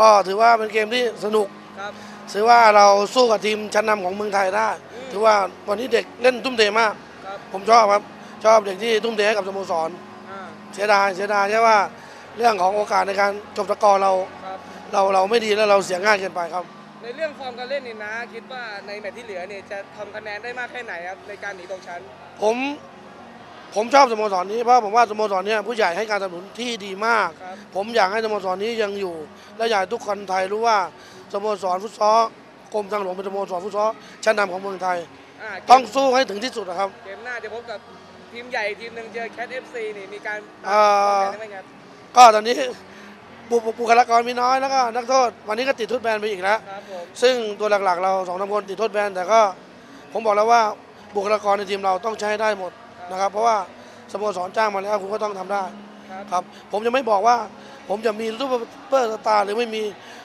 ก็ถือว่าเป็นเกมที่สนุกครับ ถือว่าเราสู้กับทีมชั้นนำของเมืองไทยได้ ถือว่าวันนี้เด็กเล่นทุ่มเทมาก ครับ ผมชอบครับ ชอบเด็กที่ทุ่มเทให้กับสโมสร อ่าเสียดาย เสียดายแค่ว่าเรื่องของโอกาสในการจบสกอร์เราครับ เราเราไม่ดีแล้วเราเสียง่ายเกินไปครับ ในเรื่องฟอร์มการเล่นนี่นะ คิดว่าในแมตช์ที่เหลือเนี่ยจะทำคะแนนได้มากแค่ไหนครับในการหนีตกชั้น ผม ผมชอบสโมสรนี้เพราะผมว่าสโมสรเนี้ผู้ใหญ่ให้การสนับสนุนที่ดีมากครับผมอยากให้สโมสรนี้ยังอยู่ และอยากให้ทุกคนไทยรู้ว่าสโมสรฟุตซอลกรมทางหลวงเป็นสโมสรฟุตซอลชั้นนำของเมืองไทยอ่าเกมต้องสู้ให้ถึงที่สุดนะครับเกมหน้าจะพบกับทีมใหญ่ทีมหนึ่งเจอ CAT FC นี่มีการอ่าวางแผนได้ไหมครับก็ตอนนี้บุบุบุคลากรมีน้อยแล้วก็นักโทษ วันนี้ก็ติดโทษแบนไปอีกแล้วครับผมซึ่งตัวหลักๆ เราสองสามคนติดโทษแบนแต่ก็ผมบอกแล้วว่าบุคลากรในทีมเราต้องใช้ได้หมด นะครับ เพราะว่าสโมสรจ้างมาแล้วคุณก็ต้องทำได้ครับครับ ผมจะไม่บอกว่า ผมจะมีซูเปอร์สตาร์หรือไม่มี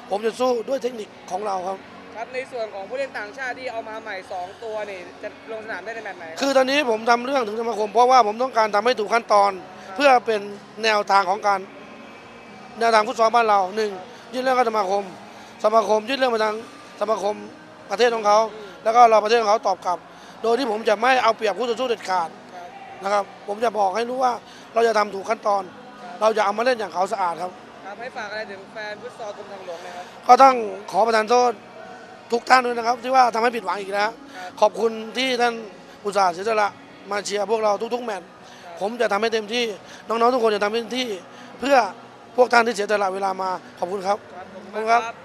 ผมจะสู้ด้วยเทคนิคของเราครับครับในส่วนของผู้เล่นต่างชาติที่เอามาใหม่ 2 ตัวนี่จะลงสนามได้ในแมตช์ไหนครับคือตอนนี้ผมทำเรื่องถึงสมาคมเพราะว่าผมต้องการทำให้ถูกขั้นตอน เพื่อเป็นแนวทางของการแนวทางฟุตซอลบ้านเราหนึ่งยื่นเรื่องกับสมาคม สมาคมยื่นเรื่องมาทางสมาคมประเทศของเขา แล้วก็รอประเทศของเขาตอบกลับ โดยที่ผมจะไม่เอาเปรียบคู่ต่อสู้เด็ดขาดครับ นะครับ ผมจะบอกให้รู้ว่าเราจะทำถูกขั้นตอน เราจะเอามาเล่นอย่างเขาวสะอาดครับครับให้ฝากอะไรถึงแฟนฟุตซอลกรมทางหลวงหนะครับก็ต้องขอประทานโทษทุกท่านด้วยนะครับ ที่ว่าทำให้ผิดหวังอีกแล้วครับขอบคุณที่ท่านอุตส่าห์เสียสละมาเชียร์พวกเราทุกๆแมตช์ผมจะทำให้เต็มที่น้องๆทุกคนจะทำให้เต็มที่ เพื่อพวกท่านที่เสียสละเวลามาขอบคุณครับครับผมขอบคุณครับ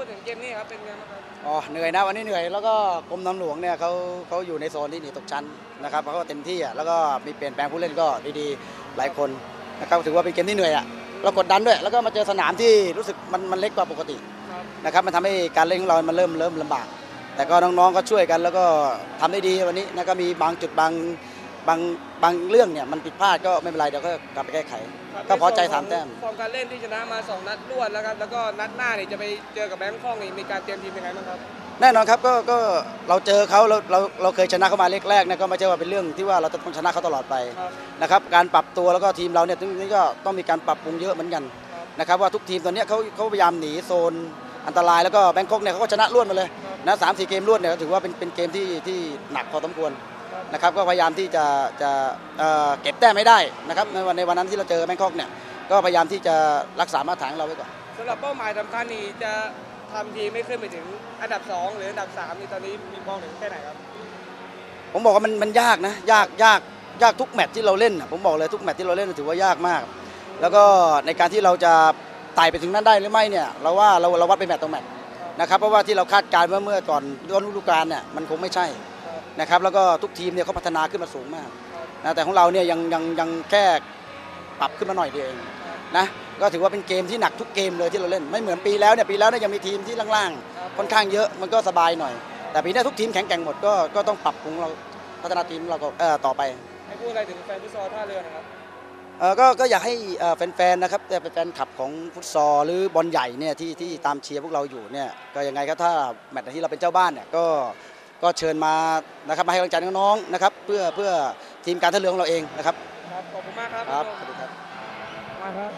พูดถึงเกมนี้ครับเป็นไงบ้างครับอ๋อเหนื่อยนะวันนี้เหนื่อยแล้วก็กรมทางหลวงเนี่ยเขาเขาอยู่ในโซนที่หนีตกชั้นนะครับเขาก็เต็มที่อะแล้วก็มีเปลี่ยนแปลงผู้เล่นก็ดีๆหลายคนนะครับถือว่าเป็นเกมที่เหนื่อยอะเรากดดันด้วย แล้วก็มาเจอสนามที่รู้สึกมันมันเล็กกว่าปกตินะครับมันทำให้การเล่นของเรา มันเริ่มเริ่มลำบาก แต่ก็น้องๆก็ช่วยกันแล้วก็ทำได้ดีวันนี้นะก็มีบางจุดบาง บางบางเรื่องเนี่ยมันผิดพลาดก็ไม่เป็นไรเดี๋ยวก็กลับไปแก้ไขครับก็พอใจในส่วนสามแต้มฟอร์มการเล่นที่ชนะมา 2 นัดรวดแล้วครับแล้วก็นัดหน้านี่จะไปเจอกับ Bangkok นี่มีการเตรียมทีมยังไงบ้างครับแน่นอนครับก็ก็เราเจอเขาเราเราเราเคยชนะเขามาแรกๆนะก็ไม่ใช่ว่าเป็นเรื่องที่ว่าเราจะต้องชนะเขาตลอดไปครับนะครับการปรับตัวแล้วก็ทีมเราเนี่ยตรงนี้ก็ต้องมีการปรับปรุงเยอะเหมือนกันครับนะครับว่าทุกทีมตอนเนี้ยเขาเขาพยายามหนีโซนอันตรายแล้วก็ Bangkok เนี่ยเขาก็ชนะรวดมาเลยนะสามสี่เกมรวดเนี่ยก็ถือว่าเป็นเป็นเกมที่ที่หนักพอสมควร นะครับก็พยายามที่จะจะเอ่อเก็บแต้มไม่ได้นะครับในวันในวันนั้นที่เราเจอ Bangkok เนี่ยก็พยายามที่จะรักษามาตรฐานของเราไว้ก่อนสำหรับเป้าหมายสำคัญนี่จะทำทีมไม่ขึ้นไปถึงอันดับ 2 หรืออันดับ3นี่ตอนนี้มีมองถึงแค่ไหนครับ ผมบอกว่ามันมันยากนะยากยากยากทุกแมตช์ที่เราเล่นน่ะผมบอกเลยทุกแมตช์ที่เราเล่นถือว่ายากมาก แล้วก็ในการที่เราจะไต่ไปถึงนั้นได้หรือไม่เนี่ยเราว่าเราเราวัดไปแมตช์ต่อแมตช์นะครับเพราะว่าที่เราคาดการณ์เมื่อเมื่อก่อนต้นฤดูกาลเนี่ยมันคงไม่ใช่ครับ นะครับแล้วก็ทุกทีมเนี่ยเขาพัฒนาขึ้นมาสูงมากนะแต่ของเราเนี่ยยังยังยังแค่ปรับขึ้นมาหน่อยเดียวเองนะก็ถือว่าเป็นเกมที่หนักทุกเกมเลยที่เราเล่นไม่เหมือนปีแล้วเนี่ยปีแล้วเนี่ยยังมีทีมที่ล่างๆค่อนข้างเยอะมันก็สบายหน่อย แต่ปีนี้ทุกทีมแข็งแกร่งหมดก็ก็ต้องปรับปรุงเราพัฒนาทีมเราก็เอ่อต่อไปให้พูดอะไรถึงแฟนฟุตซอลท่าเรือนะครับเอ่อก็ก็อยากให้เอ่อแฟนๆนะครับแต่แฟนๆขับของฟุตซอลหรือบอลใหญ่เนี่ยที่ที่ตามเชียร์พวกเราอยู่เนี่ยก็ยังไงครับถ้าแมตช์ไหนที่เราเป็นเจ้าบ้านเนี่ยก็ ก็เชิญมานะครับมาให้กำลังใจน้องๆนะครับเพื่อเพื่อทีมการท่าเรือของเราเองนะครับ ครับขอบคุณมากครับครับพี่สโต้งวัสดีครับ มาครับ